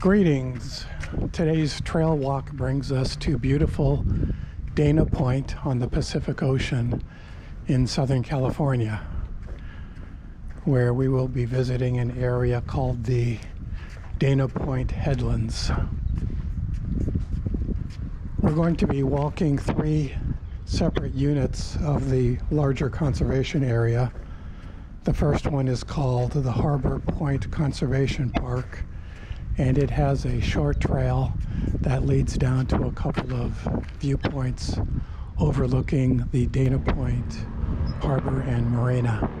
Greetings. Today's trail walk brings us to beautiful Dana Point on the Pacific Ocean in Southern California, where we will be visiting an area called the Dana Point Headlands. We're going to be walking three separate units of the larger conservation area. The first one is called the Harbor Point Conservation Park and it has a short trail that leads down to a couple of viewpoints overlooking the Dana Point Harbor and Marina.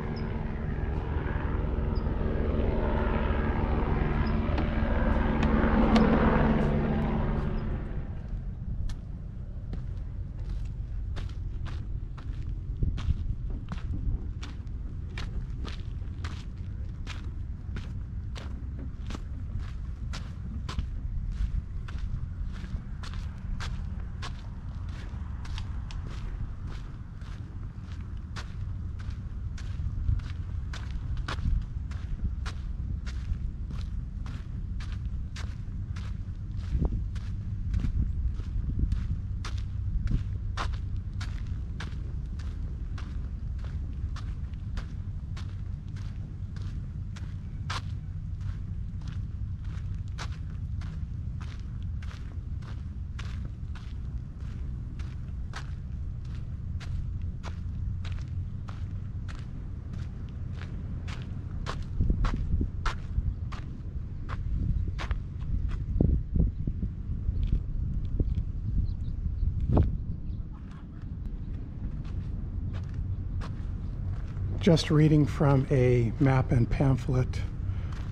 Just reading from a map and pamphlet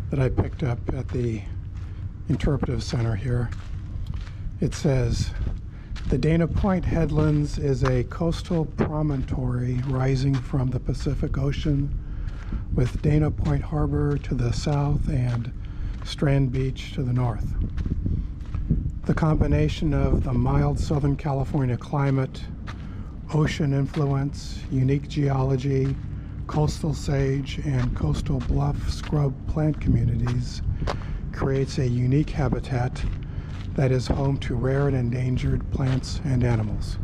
that I picked up at the interpretive center here. It says, the Dana Point Headlands is a coastal promontory rising from the Pacific Ocean with Dana Point Harbor to the south and Strand Beach to the north. The combination of the mild Southern California climate, ocean influence, unique geology, coastal sage and coastal bluff scrub plant communities creates a unique habitat that is home to rare and endangered plants and animals.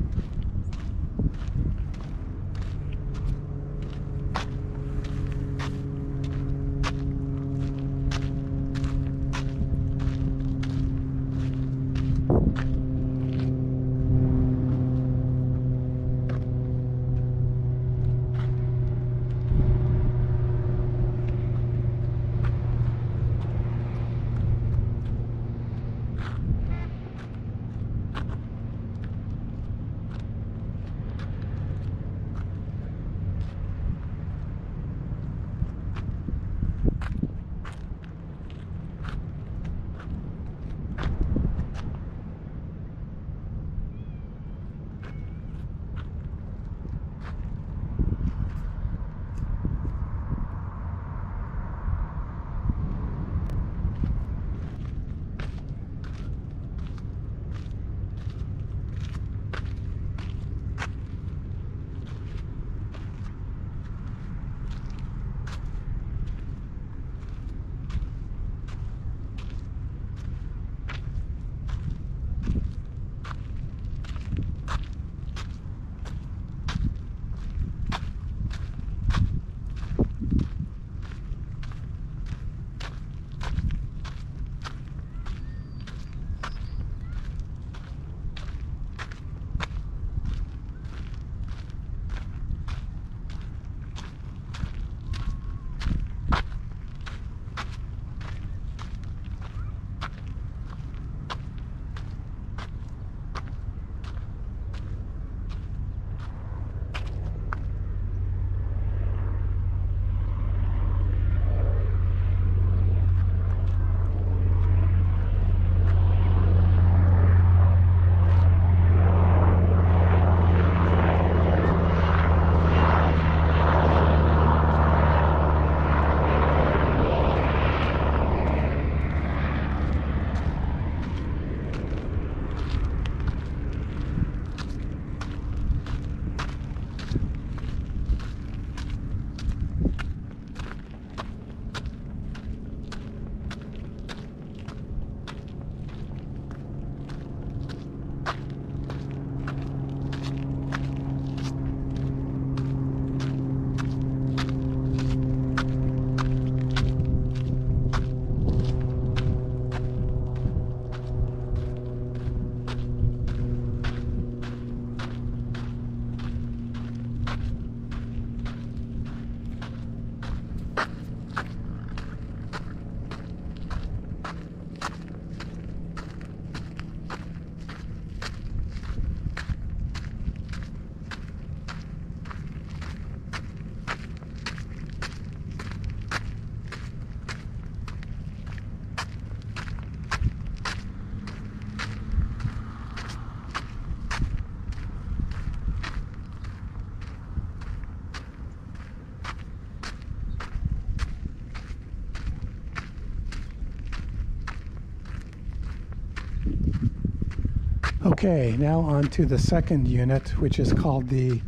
Okay, now on to the second unit, which is called the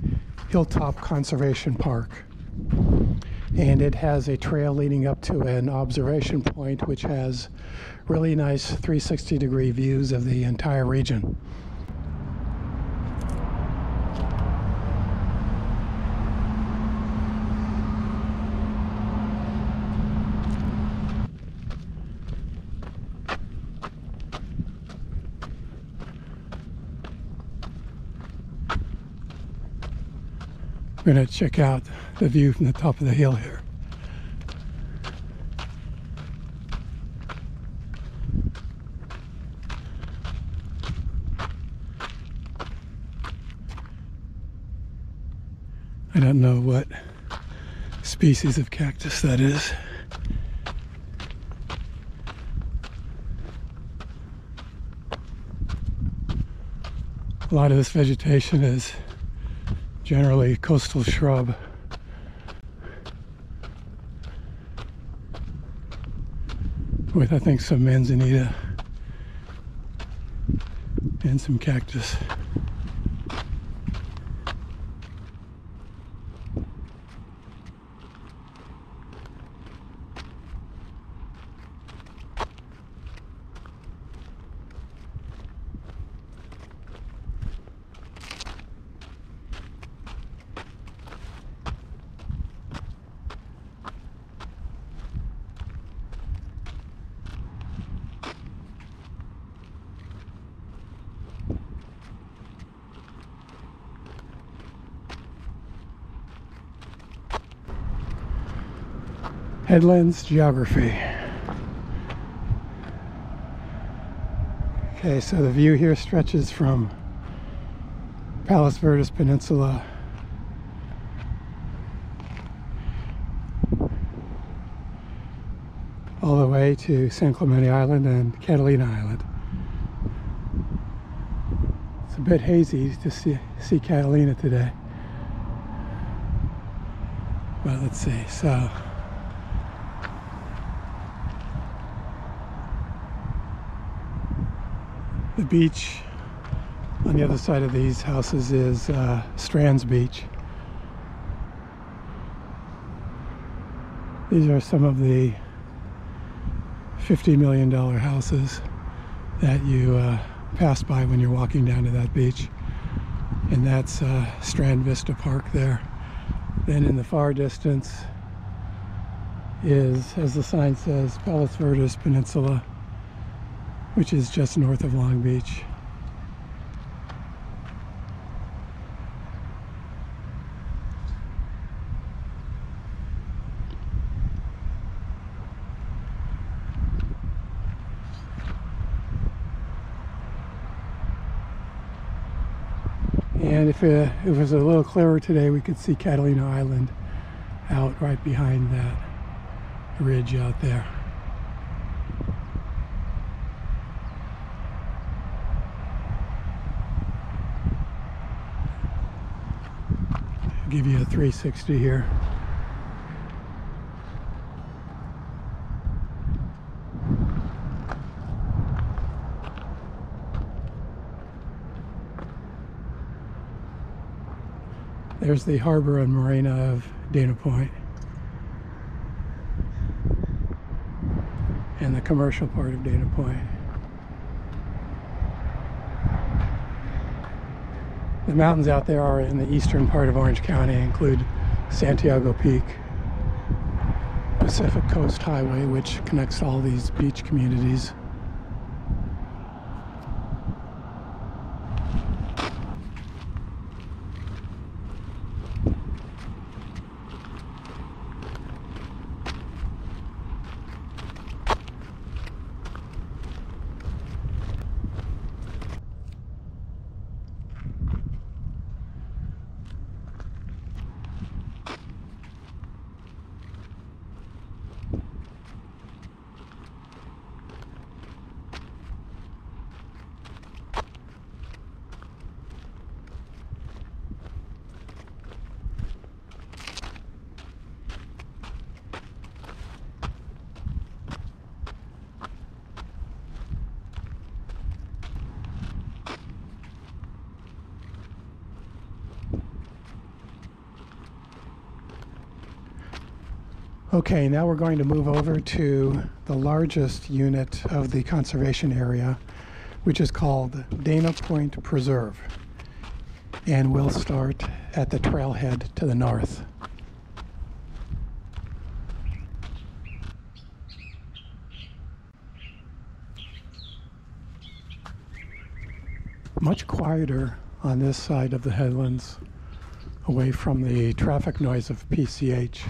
Hilltop Conservation Park. And it has a trail leading up to an observation point, which has really nice 360 degree views of the entire region. We're going to check out the view from the top of the hill here. I don't know what species of cactus that is. A lot of this vegetation is generally coastal shrub. With I think some manzanita and some cactus. Headlands Geography. Okay, so the view here stretches from Palos Verdes Peninsula all the way to San Clemente Island and Catalina Island. It's a bit hazy to see, see Catalina today. But let's see, so The beach on the other side of these houses is uh, Strands Beach. These are some of the $50 million houses that you uh, pass by when you're walking down to that beach. And that's uh, Strand Vista Park there. Then in the far distance is, as the sign says, Palos Verdes Peninsula which is just north of Long Beach. And if it, if it was a little clearer today, we could see Catalina Island out right behind that ridge out there. Give you a 360 here. There's the harbor and marina of Dana Point. And the commercial part of Dana Point. The mountains out there are in the eastern part of Orange County, include Santiago Peak, Pacific Coast Highway, which connects all these beach communities. Okay, now we're going to move over to the largest unit of the conservation area, which is called Dana Point Preserve. And we'll start at the trailhead to the north. Much quieter on this side of the headlands, away from the traffic noise of PCH.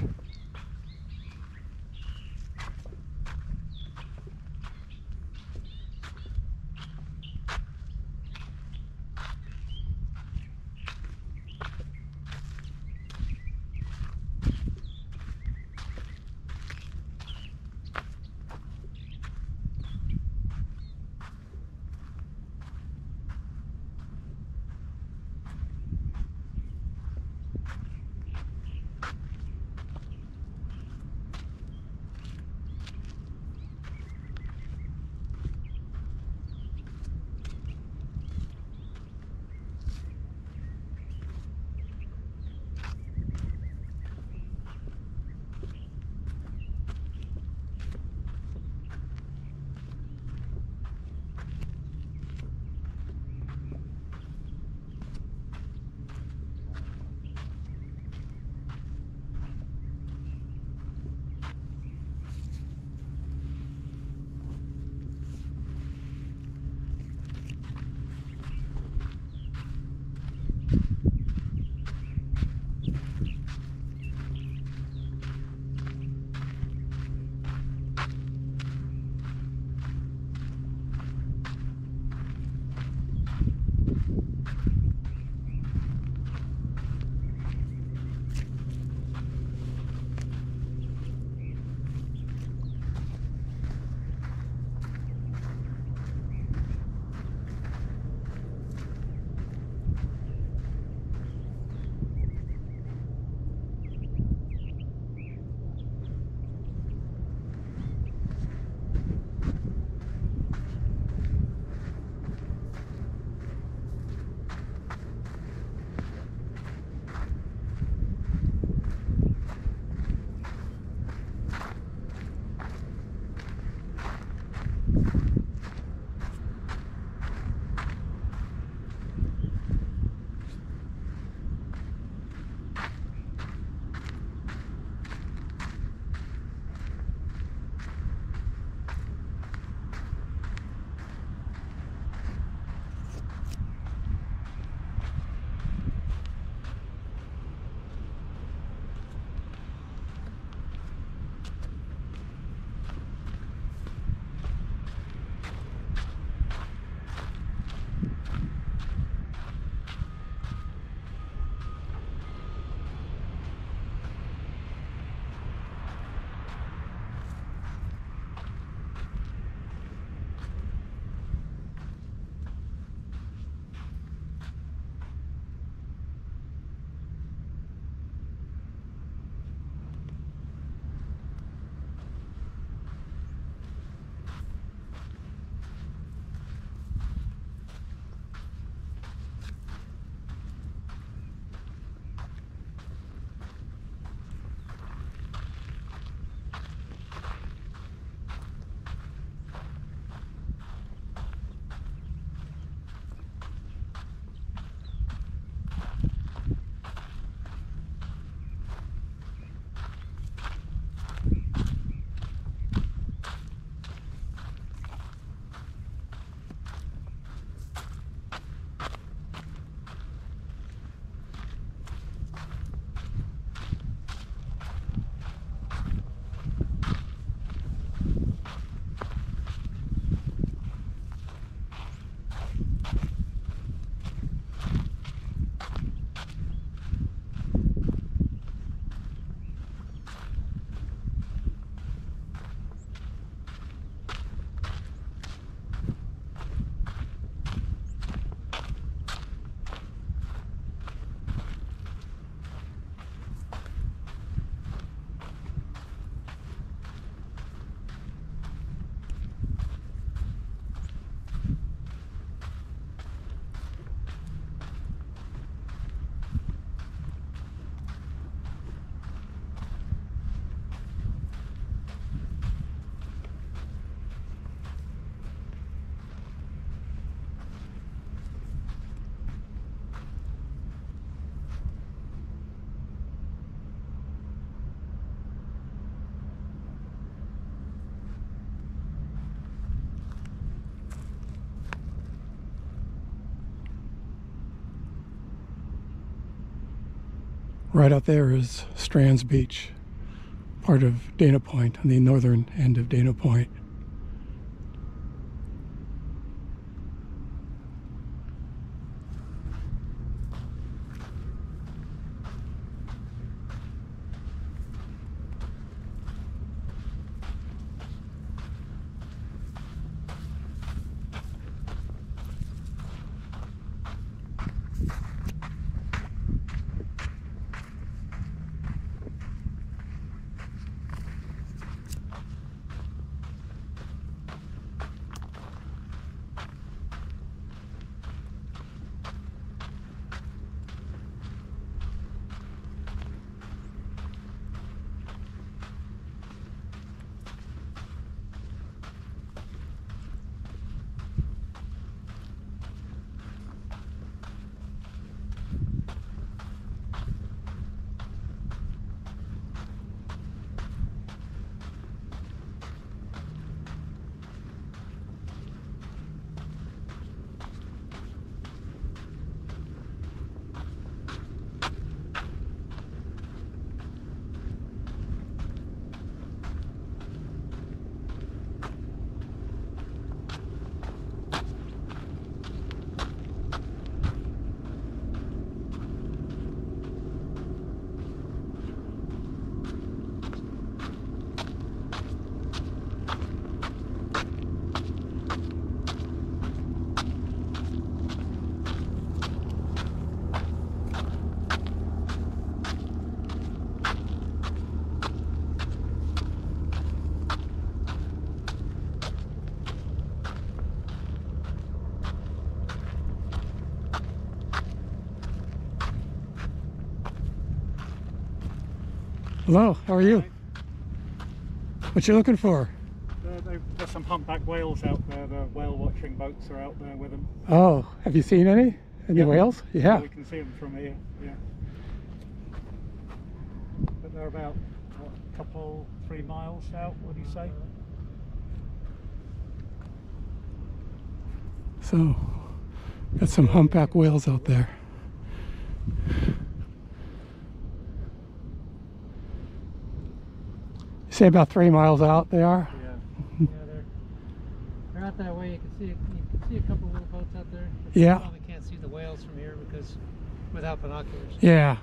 Right out there is Strands Beach, part of Dana Point, on the northern end of Dana Point. Hello, how are you? What you looking for? There, there- there's some humpback whales out there. The whale watching boats are out there with them. Oh, have you seen any? Any Yeah. whales? Yeah. We can see them from here. Yeah. But they're about what, a couple, three miles out. What do you say? So, got some humpback whales out there. You say about three miles out they are? Yeah. Yeah, they're, they're out that way. You can see you can see a couple little boats out there. Yeah. You probably can't see the whales from here because without binoculars. Yeah.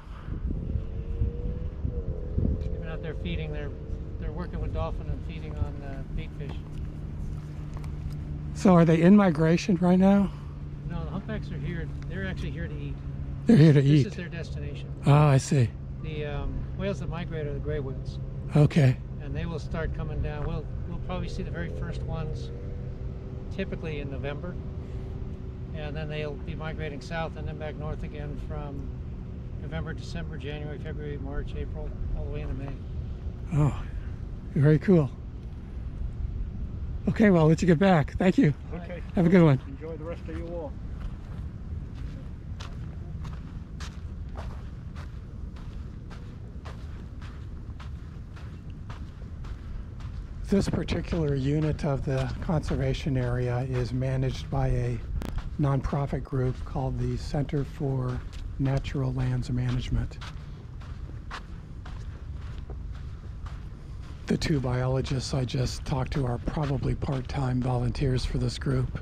They've been out there feeding. They're they're working with dolphin and feeding on uh, bait fish. So, are they in migration right now? No, the humpbacks are here. They're actually here to eat. They're here to This eat. This is their destination. Oh, I see. The um, whales that migrate are the gray whales, Okay. And they will start coming down. We'll we'll probably see the very first ones, typically in November, and then they'll be migrating south and then back north again from November, December, January, February, March, April, all the way into May. Oh, very cool. Okay, well, I'll let you get back. Thank you. Okay. Have a good one. Enjoy the rest of your walk. This particular unit of the conservation area is managed by a nonprofit group called the Center for Natural Lands Management. The two biologists I just talked to are probably part time volunteers for this group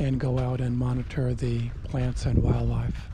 and go out and monitor the plants and wildlife.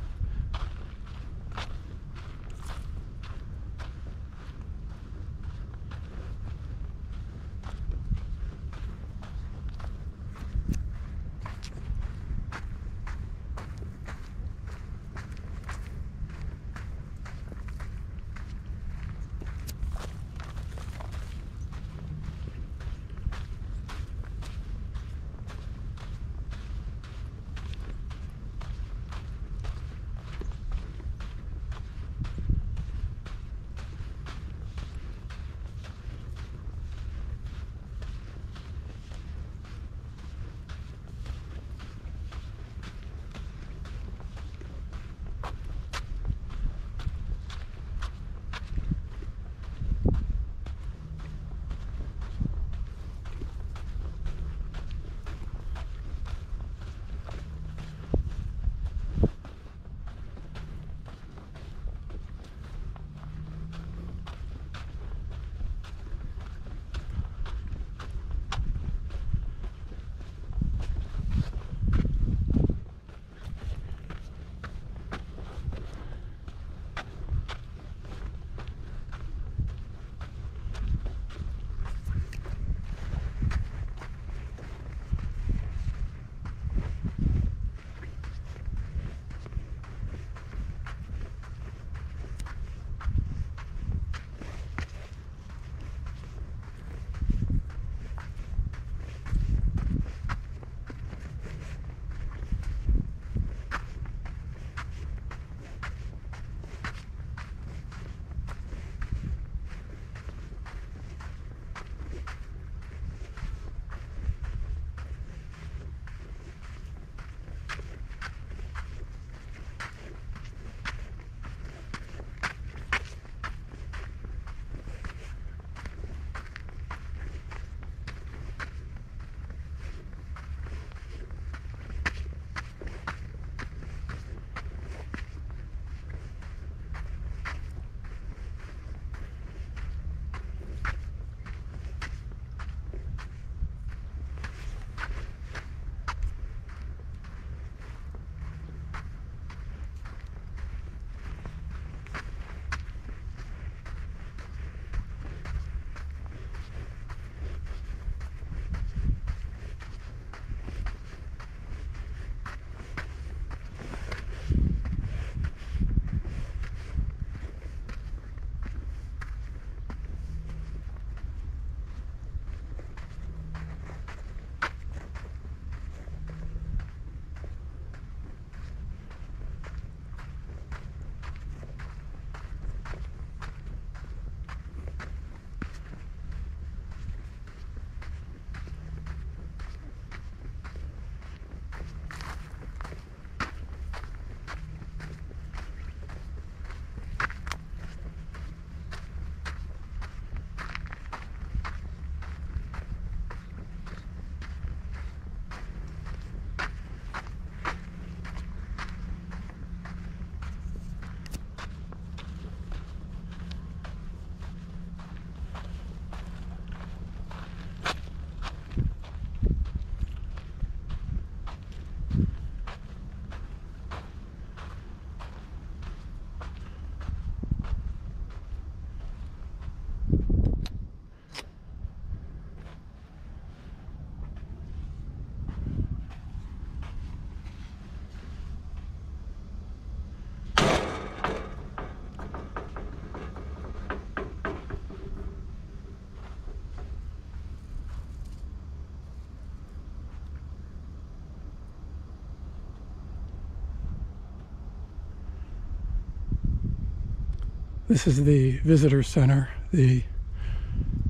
This is the visitor center, the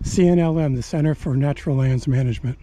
CNLM, the Center for Natural Lands Management.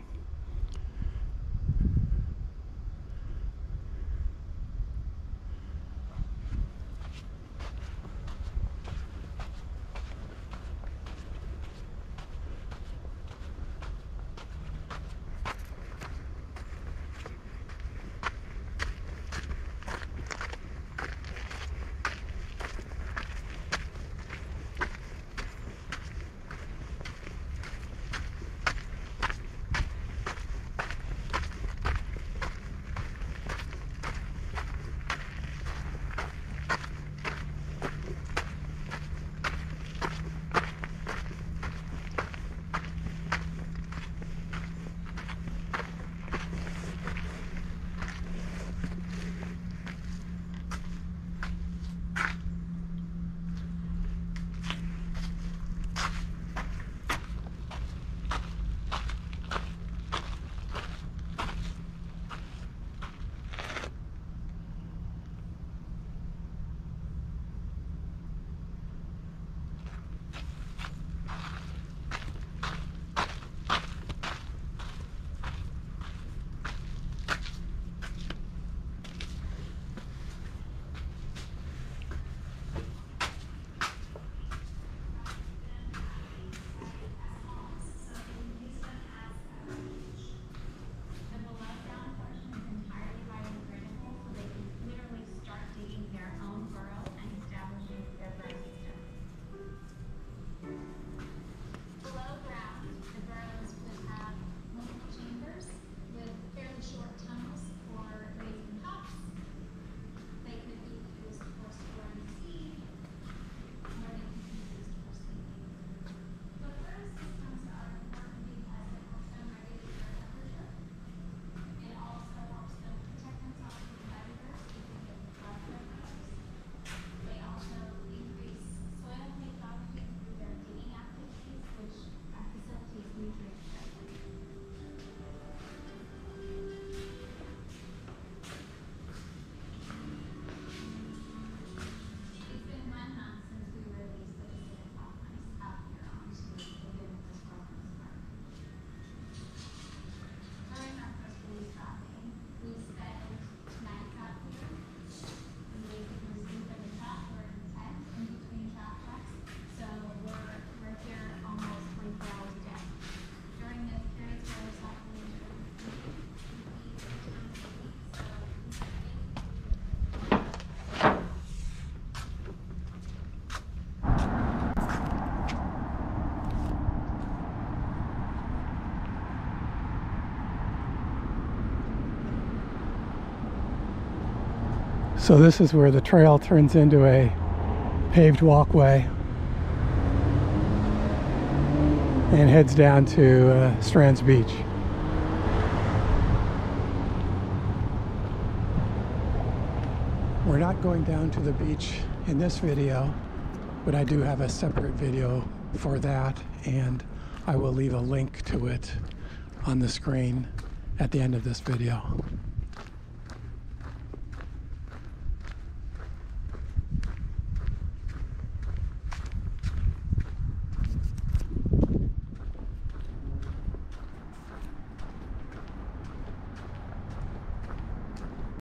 So this is where the trail turns into a paved walkway and heads down to uh, Strands Beach. We're not going down to the beach in this video, but I do have a separate video for that and I will leave a link to it on the screen at the end of this video.